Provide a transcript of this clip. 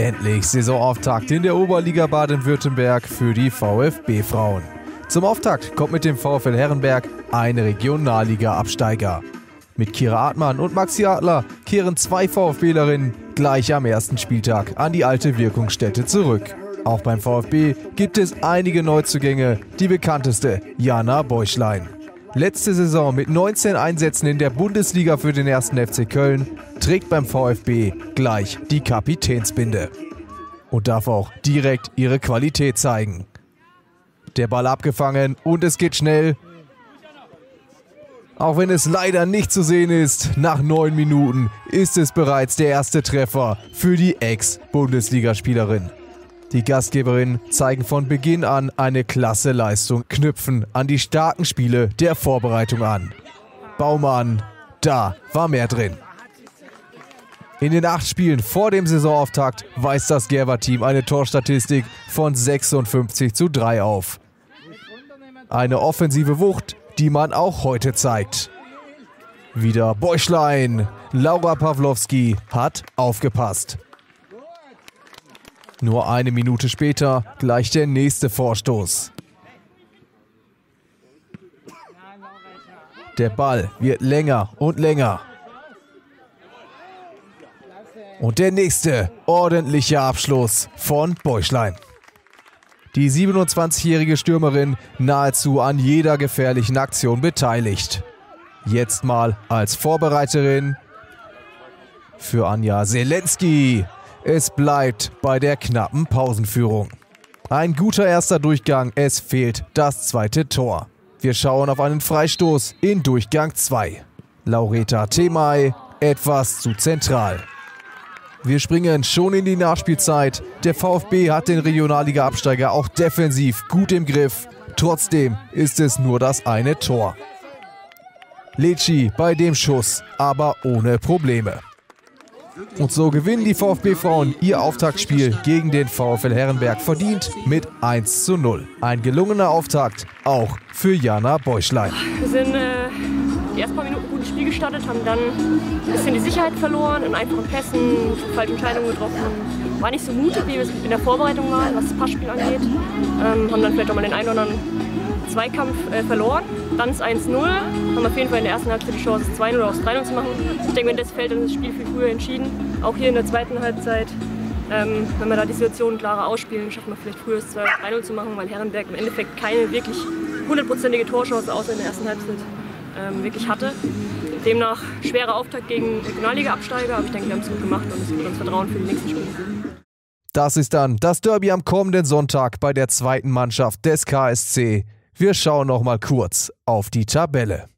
Endlich Saisonauftakt in der Oberliga Baden-Württemberg für die VfB-Frauen. Zum Auftakt kommt mit dem VfL Herrenberg ein Regionalliga-Absteiger. Mit Kira Artmann und Maxi Adler kehren zwei VfBlerinnen gleich am ersten Spieltag an die alte Wirkungsstätte zurück. Auch beim VfB gibt es einige Neuzugänge, die bekannteste Jana Beuschlein. Letzte Saison mit 19 Einsätzen in der Bundesliga für den ersten FC Köln trägt beim VfB gleich die Kapitänsbinde und darf auch direkt ihre Qualität zeigen. Der Ball abgefangen und es geht schnell. Auch wenn es leider nicht zu sehen ist, nach neun Minuten ist es bereits der erste Treffer für die Ex-Bundesligaspielerin. Die Gastgeberinnen zeigen von Beginn an eine klasse Leistung, knüpfen an die starken Spiele der Vorbereitung an. Baumann, da war mehr drin. In den acht Spielen vor dem Saisonauftakt weist das Gerber-Team eine Torstatistik von 56 zu 3 auf. Eine offensive Wucht, die man auch heute zeigt. Wieder Bäuchlein. Laura Pawlowski hat aufgepasst. Nur eine Minute später gleich der nächste Vorstoß. Der Ball wird länger und länger. Und der nächste ordentliche Abschluss von Bäuchlein. Die 27-jährige Stürmerin nahezu an jeder gefährlichen Aktion beteiligt. Jetzt mal als Vorbereiterin für Anja Zelensky. Es bleibt bei der knappen Pausenführung. Ein guter erster Durchgang, es fehlt das zweite Tor. Wir schauen auf einen Freistoß in Durchgang 2. Laureta Temay etwas zu zentral. Wir springen schon in die Nachspielzeit. Der VfB hat den Regionalliga-Absteiger auch defensiv gut im Griff. Trotzdem ist es nur das eine Tor. Lecci bei dem Schuss, aber ohne Probleme. Und so gewinnen die VfB-Frauen ihr Auftaktspiel gegen den VfL Herrenberg verdient mit 1 zu 0. Ein gelungener Auftakt auch für Jana Beuschlein. Wir sind äh, die ersten paar Minuten gut ins Spiel gestartet, haben dann ein bisschen die Sicherheit verloren, in einfachen Pässen, falsche Entscheidungen getroffen. War nicht so mutig, wie wir es in der Vorbereitung waren, was das Passspiel angeht. Ähm, haben dann vielleicht auch mal den einen oder anderen Zweikampf äh, verloren. Ist 1-0. Haben auf jeden Fall in der ersten Halbzeit die Chance, 2-0 aus 3-0 zu machen. Ich denke, wenn das fällt, dann ist das Spiel viel früher entschieden. Auch hier in der zweiten Halbzeit. Ähm, wenn wir da die Situation klarer ausspielen, schaffen wir vielleicht früher das 2-0 zu machen, weil Herrenberg im Endeffekt keine wirklich hundertprozentige Torchance außer in der ersten Halbzeit ähm, wirklich hatte. Demnach schwerer Auftakt gegen Regionalliga-Absteiger, aber ich denke, wir haben es gut gemacht und es gibt uns Vertrauen für die nächsten Spiele. Das ist dann das Derby am kommenden Sonntag bei der zweiten Mannschaft des KSC. Wir schauen noch mal kurz auf die Tabelle.